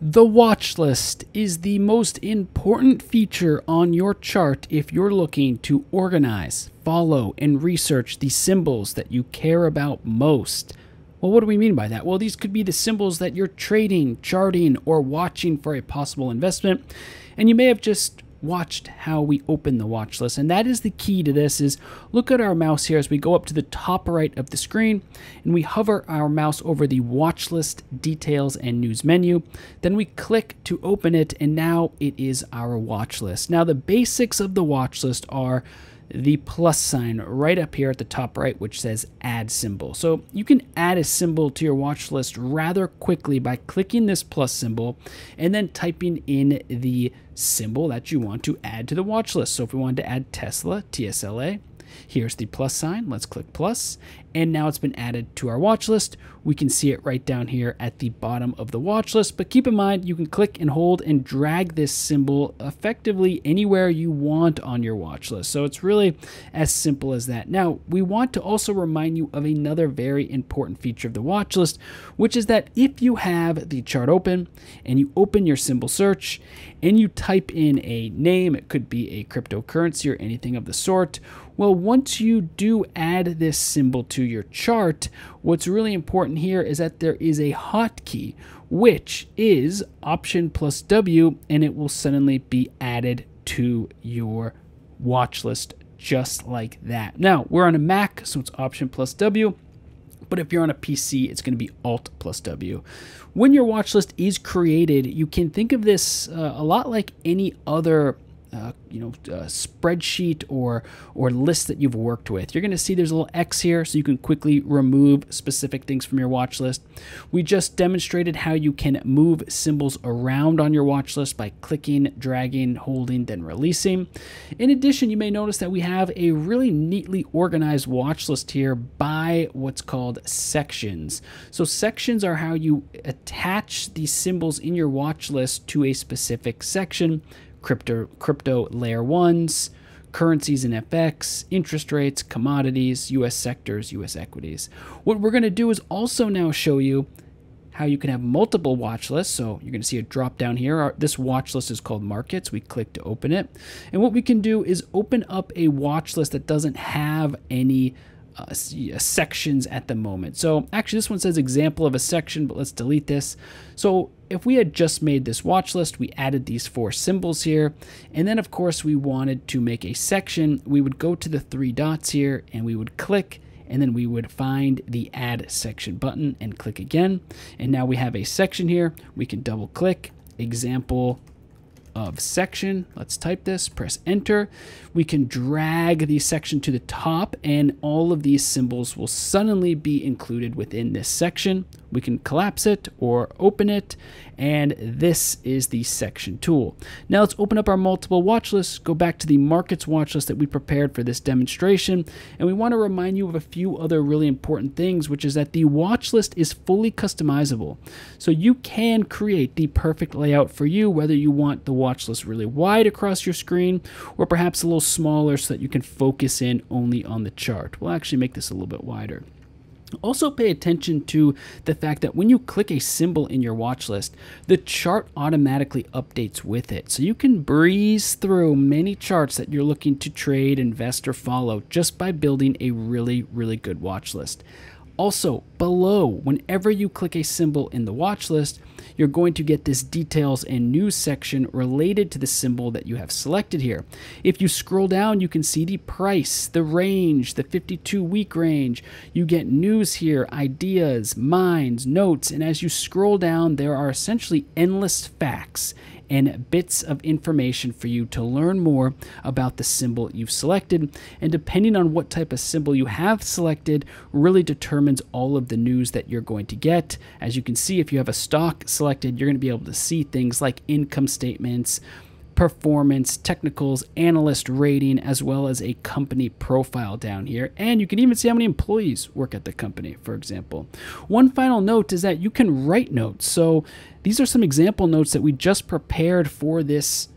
The watch list is the most important feature on your chart if you're looking to organize, follow, and research the symbols that you care about most. Well, what do we mean by that? Well, these could be the symbols that you're trading, charting, or watching for a possible investment. And you may have just watched how we open the watch list. And that is the key to this is look at our mouse here as we go up to the top right of the screen and we hover our mouse over the watch list details and news menu. Then we click to open it and now it is our watch list. Now the basics of the watch list are the plus sign right up here at the top right, which says add symbol. So you can add a symbol to your watch list rather quickly by clicking this plus symbol and then typing in the symbol that you want to add to the watch list. So if we wanted to add Tesla, TSLA, Here's the plus sign. Let's click plus, and now it's been added to our watch list. We can see it right down here at the bottom of the watch list, but keep in mind you can click and hold and drag this symbol effectively anywhere you want on your watch list. So it's really as simple as that. Now, we want to also remind you of another very important feature of the watch list, which is that if you have the chart open and you open your symbol search and you type in a name, it could be a cryptocurrency or anything of the sort, well, once you do add this symbol to your chart, what's really important here is that there is a hotkey, which is Option plus W, and it will suddenly be added to your watch list just like that. Now, we're on a Mac, so it's Option plus W. But if you're on a PC, it's going to be Alt plus W. When your watch list is created, you can think of this uh, a lot like any other you know spreadsheet or or list that you've worked with. You're going to see there's a little X here so you can quickly remove specific things from your watch list. We just demonstrated how you can move symbols around on your watch list by clicking, dragging, holding, then releasing. In addition, you may notice that we have a really neatly organized watch list here by what's called sections. So sections are how you attach these symbols in your watch list to a specific section crypto, crypto layer ones, currencies and FX, interest rates, commodities, US sectors, US equities. What we're going to do is also now show you how you can have multiple watch lists. So you're going to see a drop down here. Our, this watch list is called markets. We click to open it. And what we can do is open up a watch list that doesn't have any uh, sections at the moment. So actually this one says example of a section, but let's delete this. So if we had just made this watch list, we added these four symbols here, and then of course we wanted to make a section, we would go to the three dots here and we would click and then we would find the add section button and click again. And now we have a section here. We can double click example of section. Let's type this, press enter. We can drag the section to the top and all of these symbols will suddenly be included within this section. We can collapse it or open it and this is the section tool. Now let's open up our multiple watch lists, go back to the markets watch list that we prepared for this demonstration, and we want to remind you of a few other really important things, which is that the watch list is fully customizable. So you can create the perfect layout for you, whether you want the list really wide across your screen or perhaps a little smaller so that you can focus in only on the chart. We'll actually make this a little bit wider. Also pay attention to the fact that when you click a symbol in your watch list, the chart automatically updates with it. So you can breeze through many charts that you're looking to trade, invest, or follow just by building a really, really good watch list. Also, below, whenever you click a symbol in the watch list, you're going to get this details and news section related to the symbol that you have selected here. If you scroll down, you can see the price, the range, the 52 week range. You get news here, ideas, minds, notes, and as you scroll down, there are essentially endless facts and bits of information for you to learn more about the symbol you've selected. And depending on what type of symbol you have selected, really determines all of the news that you're going to get. As you can see, if you have a stock selected, you're going to be able to see things like income statements, performance, technicals, analyst rating, as well as a company profile down here. And you can even see how many employees work at the company, for example. One final note is that you can write notes. So these are some example notes that we just prepared for this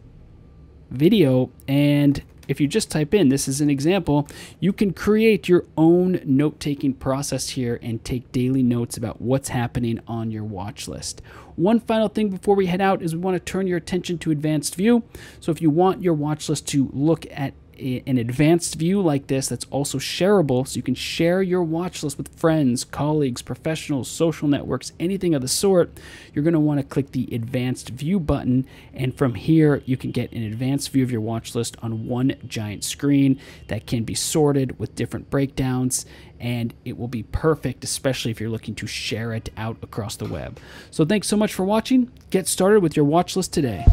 video. And if you just type in, this is an example, you can create your own note taking process here and take daily notes about what's happening on your watch list. One final thing before we head out is we want to turn your attention to advanced view. So if you want your watch list to look at an advanced view like this that's also shareable so you can share your watch list with friends, colleagues, professionals, social networks, anything of the sort, you're going to want to click the advanced view button and from here you can get an advanced view of your watch list on one giant screen that can be sorted with different breakdowns and it will be perfect especially if you're looking to share it out across the web. So thanks so much for watching. Get started with your watch list today.